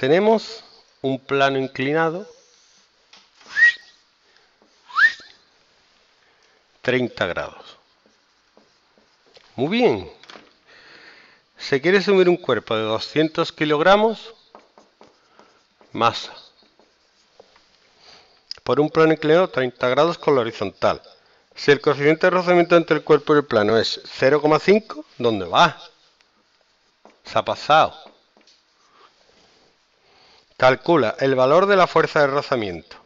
tenemos un plano inclinado 30 grados. Muy bien. Se quiere subir un cuerpo de 200 kilogramos masa por un plano inclinado 30 grados con la horizontal. Si el coeficiente de rozamiento entre el cuerpo y el plano es 0,5, ¿dónde va? Se ha pasado. Calcula el valor de la fuerza de rozamiento.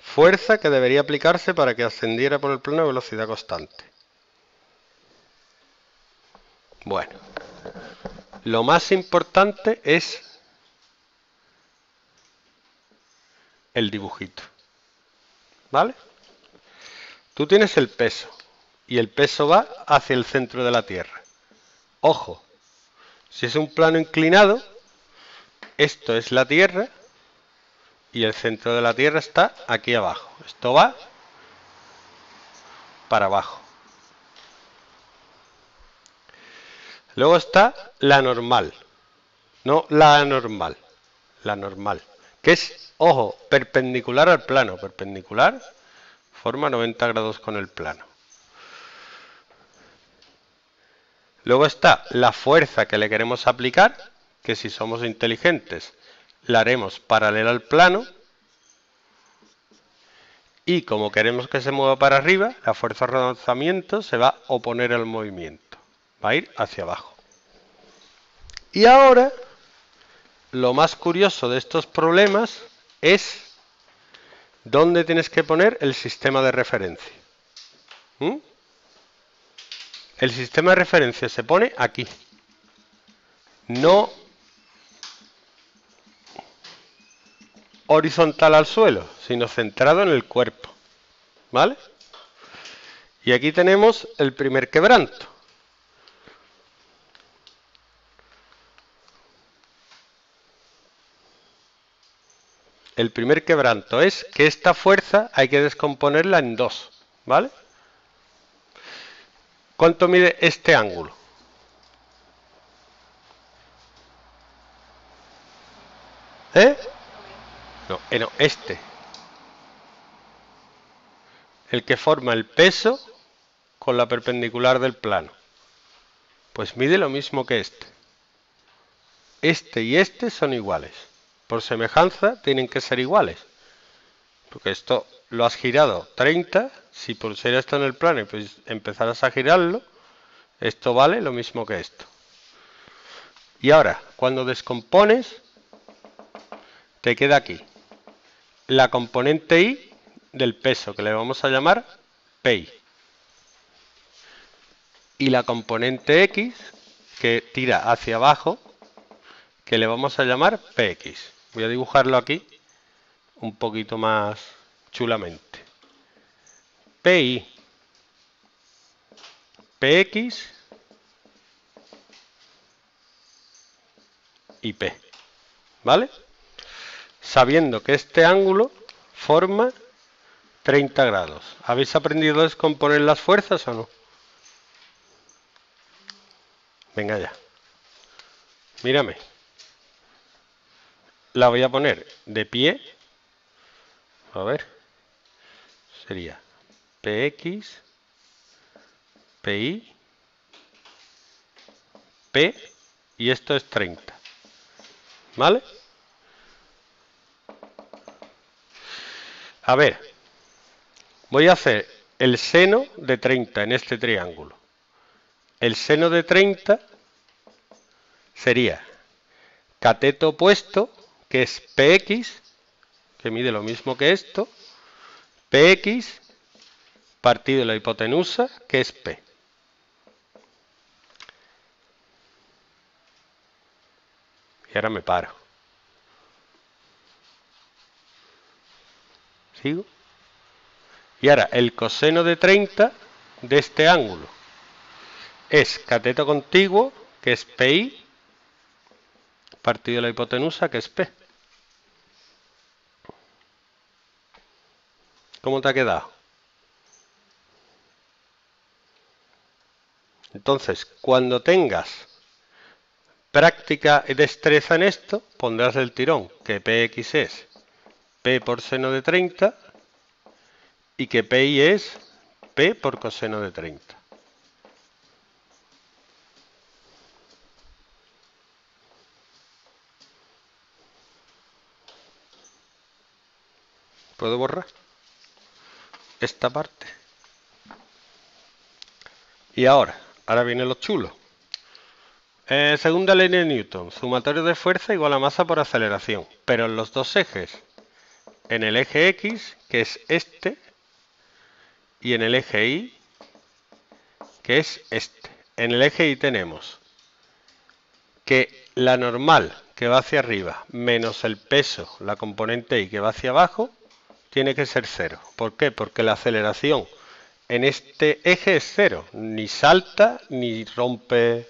Fuerza que debería aplicarse para que ascendiera por el plano a velocidad constante. Bueno, lo más importante es el dibujito. ¿Vale? Tú tienes el peso y el peso va hacia el centro de la Tierra. Ojo, si es un plano inclinado, esto es la Tierra y el centro de la Tierra está aquí abajo. Esto va para abajo. Luego está la normal, no la anormal, la normal, que es, ojo, perpendicular al plano, perpendicular, forma 90 grados con el plano. Luego está la fuerza que le queremos aplicar, que si somos inteligentes la haremos paralela al plano. Y como queremos que se mueva para arriba, la fuerza de lanzamiento se va a oponer al movimiento. Va a ir hacia abajo. Y ahora, lo más curioso de estos problemas es dónde tienes que poner el sistema de referencia. ¿Mm? El sistema de referencia se pone aquí. No horizontal al suelo, sino centrado en el cuerpo. ¿Vale? Y aquí tenemos el primer quebranto. El primer quebranto es que esta fuerza hay que descomponerla en dos. ¿Vale? ¿Cuánto mide este ángulo? ¿Eh? No, eh, este. El que forma el peso con la perpendicular del plano. Pues mide lo mismo que este. Este y este son iguales. Por semejanza tienen que ser iguales. Porque esto lo has girado 30. Si pusiera esto en el plano y pues empezaras a girarlo, esto vale lo mismo que esto. Y ahora, cuando descompones, te queda aquí la componente y del peso, que le vamos a llamar PI. Y la componente X, que tira hacia abajo, que le vamos a llamar PX. Voy a dibujarlo aquí un poquito más chulamente. PI, PX y P. ¿Vale? Sabiendo que este ángulo forma 30 grados. ¿Habéis aprendido a descomponer las fuerzas o no? Venga ya. Mírame. La voy a poner de pie. A ver. Sería PX, PI, P y esto es 30. ¿Vale? A ver, voy a hacer el seno de 30 en este triángulo. El seno de 30 sería cateto opuesto, que es PX, que mide lo mismo que esto, PX partido de la hipotenusa, que es P. Y ahora me paro. Y ahora, el coseno de 30 de este ángulo es cateto contiguo, que es PI, partido de la hipotenusa, que es P. ¿Cómo te ha quedado? Entonces, cuando tengas práctica y destreza en esto, pondrás el tirón que px es p por seno de 30 y que pi es p por coseno de 30. ¿Puedo borrar esta parte? Y ahora, ahora viene lo chulo. Eh, segunda ley de Newton, sumatorio de fuerza igual a masa por aceleración, pero en los dos ejes. En el eje X, que es este, y en el eje Y, que es este. En el eje Y tenemos que la normal que va hacia arriba menos el peso, la componente Y que va hacia abajo, tiene que ser cero. ¿Por qué? Porque la aceleración en este eje es cero, ni salta ni rompe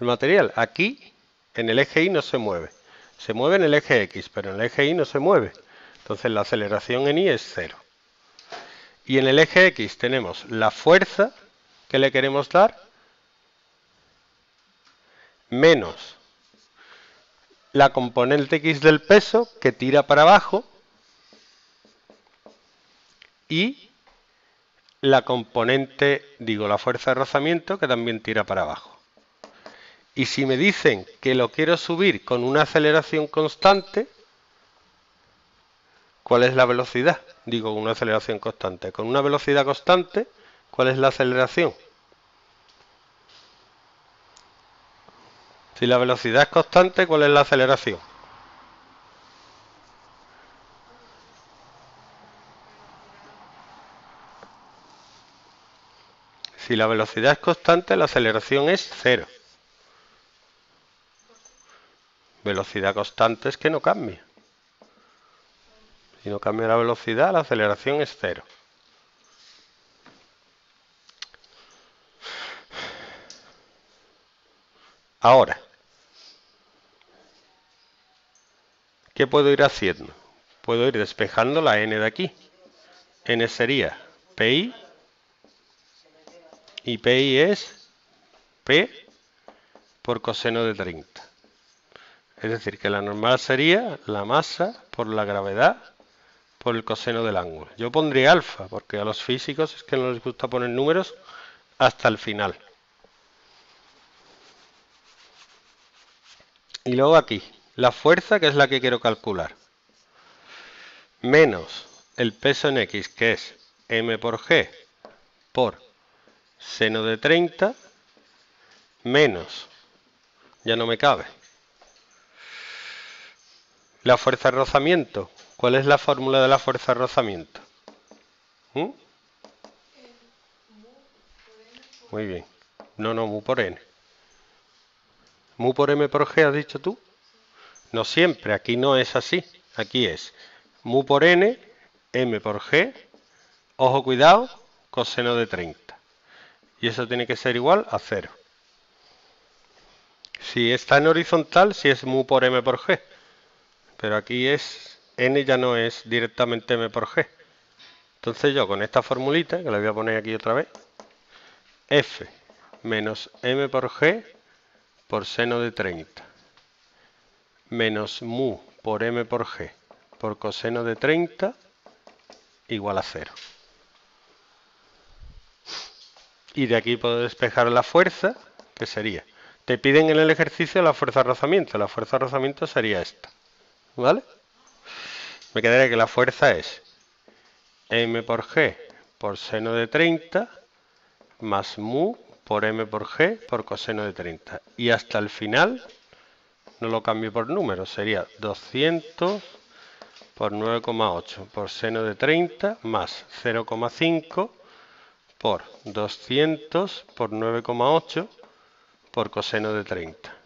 el material. Aquí, en el eje Y no se mueve. Se mueve en el eje X, pero en el eje Y no se mueve. Entonces la aceleración en Y es cero. Y en el eje X tenemos la fuerza que le queremos dar menos la componente X del peso que tira para abajo y la componente, digo, la fuerza de rozamiento que también tira para abajo. Y si me dicen que lo quiero subir con una aceleración constante, ¿cuál es la velocidad? Digo, una aceleración constante. Con una velocidad constante, ¿cuál es la aceleración? Si la velocidad es constante, ¿cuál es la aceleración? Si la velocidad es constante, la aceleración es cero. Velocidad constante es que no cambia. Si no cambia la velocidad, la aceleración es cero. Ahora, ¿qué puedo ir haciendo? Puedo ir despejando la n de aquí. n sería pi y pi es p por coseno de 30. Es decir, que la normal sería la masa por la gravedad por el coseno del ángulo. Yo pondría alfa, porque a los físicos es que no les gusta poner números hasta el final. Y luego aquí, la fuerza, que es la que quiero calcular, menos el peso en X, que es m por g, por seno de 30, menos, ya no me cabe, la fuerza de rozamiento, ¿Cuál es la fórmula de la fuerza de rozamiento? ¿Mm? Muy bien. No, no, mu por n. Mu por m por g, has dicho tú. No siempre, aquí no es así. Aquí es mu por n, m por g, ojo cuidado, coseno de 30. Y eso tiene que ser igual a 0. Si está en horizontal, si es mu por m por g. Pero aquí es n ya no es directamente m por g. Entonces yo con esta formulita, que la voy a poner aquí otra vez, f menos m por g por seno de 30 menos mu por m por g por coseno de 30 igual a 0. Y de aquí puedo despejar la fuerza, que sería, te piden en el ejercicio la fuerza de rozamiento, la fuerza de rozamiento sería esta, ¿vale? Me quedaría que la fuerza es m por g por seno de 30 más mu por m por g por coseno de 30. Y hasta el final, no lo cambio por número, sería 200 por 9,8 por seno de 30 más 0,5 por 200 por 9,8 por coseno de 30.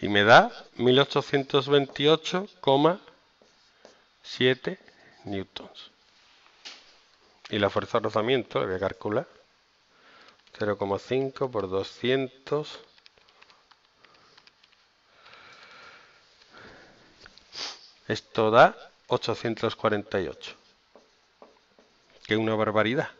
Y me da 1828,7 newtons. Y la fuerza de rozamiento, le voy a calcular. 0,5 por 200. Esto da 848. Que una barbaridad.